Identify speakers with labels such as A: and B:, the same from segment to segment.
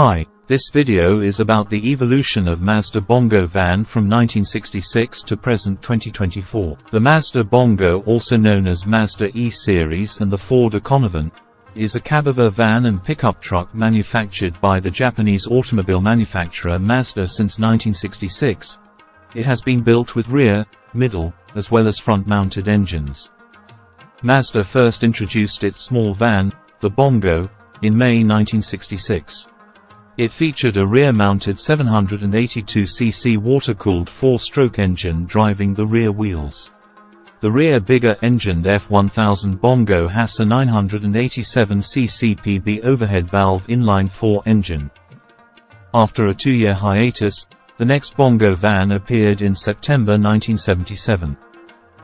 A: Hi, this video is about the evolution of Mazda Bongo van from 1966 to present 2024. The Mazda Bongo also known as Mazda E-Series and the Ford Econovan, is a cabover van and pickup truck manufactured by the Japanese automobile manufacturer Mazda since 1966. It has been built with rear, middle, as well as front-mounted engines. Mazda first introduced its small van, the Bongo, in May 1966. It featured a rear-mounted 782cc water-cooled four-stroke engine driving the rear wheels. The rear bigger-engined F1000 Bongo has a 987cc PB overhead valve inline-four engine. After a two-year hiatus, the next Bongo van appeared in September 1977.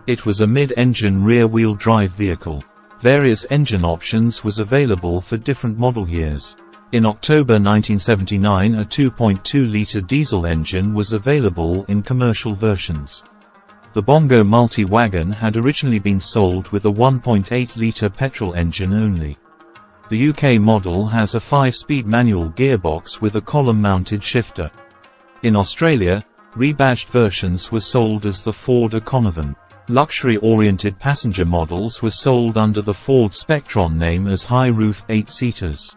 A: It was a mid-engine rear-wheel drive vehicle. Various engine options was available for different model years. In October 1979 a 2.2-litre diesel engine was available in commercial versions. The Bongo multi-wagon had originally been sold with a 1.8-litre petrol engine only. The UK model has a 5-speed manual gearbox with a column-mounted shifter. In Australia, rebadged versions were sold as the Ford Econovan. Luxury-oriented passenger models were sold under the Ford Spectron name as high-roof 8-seaters.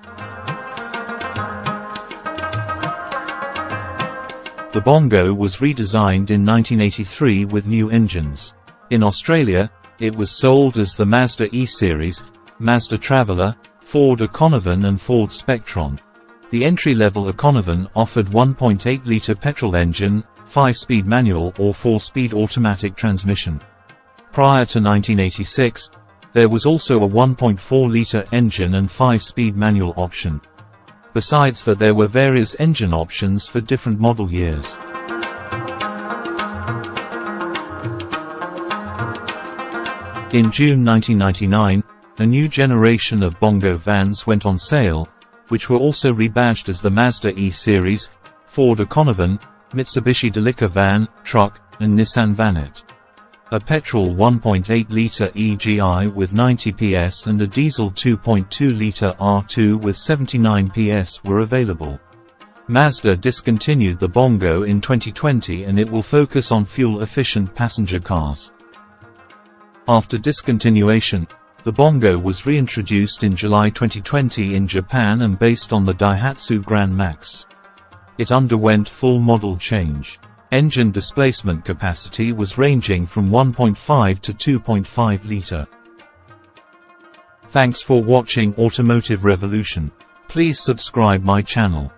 A: The Bongo was redesigned in 1983 with new engines. In Australia, it was sold as the Mazda E-Series, Mazda Traveller, Ford Econovan and Ford Spectron. The entry-level Econovan offered 1.8-litre petrol engine, 5-speed manual or 4-speed automatic transmission. Prior to 1986, there was also a 1.4-litre engine and 5-speed manual option. Besides that there were various engine options for different model years. In June 1999, a new generation of Bongo vans went on sale, which were also rebadged as the Mazda E-Series, Ford Econovan, Mitsubishi Delica van, truck, and Nissan Vanette. A petrol 1.8-litre EGI with 90 PS and a diesel 2.2-litre R2 with 79 PS were available. Mazda discontinued the Bongo in 2020 and it will focus on fuel-efficient passenger cars. After discontinuation, the Bongo was reintroduced in July 2020 in Japan and based on the Daihatsu Gran Max. It underwent full model change. Engine displacement capacity was ranging from 1.5 to 2.5 liter. Thanks for watching Automotive Revolution. Please subscribe my channel.